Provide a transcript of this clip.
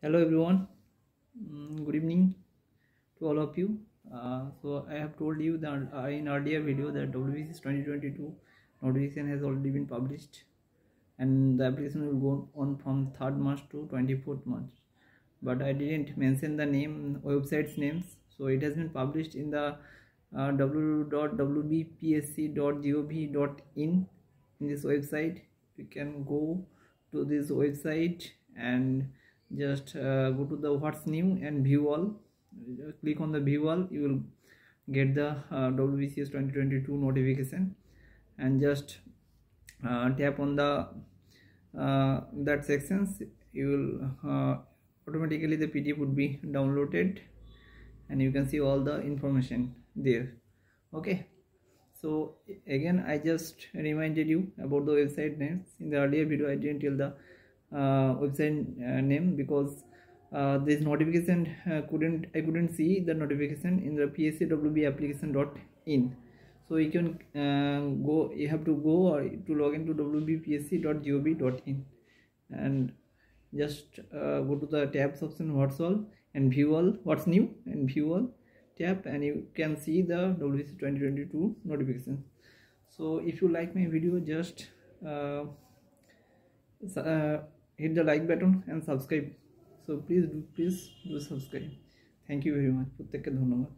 hello everyone. Mm, good evening to all of you. Uh, so i have told you that uh, in earlier video that wbcs 2022 notification has already been published and the application will go on from 3rd march to 24th march. But i didn't mention the name websites names. So it has been published in the uh, www.wbpsc.gov.in in this website. You can go to this website and just uh, go to the what's new and view all. Uh, click on the view all. You will get the uh, WBCS 2022 notification. And just uh, tap on the uh, that sections. You will uh, automatically the PDF would be downloaded. And you can see all the information there. Okay. So again I just reminded you about the website names. In the earlier video I didn't tell the website uh, name because uh, this notification couldn't I couldn't see the notification in the pscwb application.in so you can go you have to go or to log into wbpsc.gov.in and just uh, go to the tabs option what's all and view all what's new and view all tab and you can see the WBC 2022 notification. So if you like my video just uh, uh, hit the like button and subscribe so please do please do subscribe thank you very much প্রত্যেককে ধন্যবাদ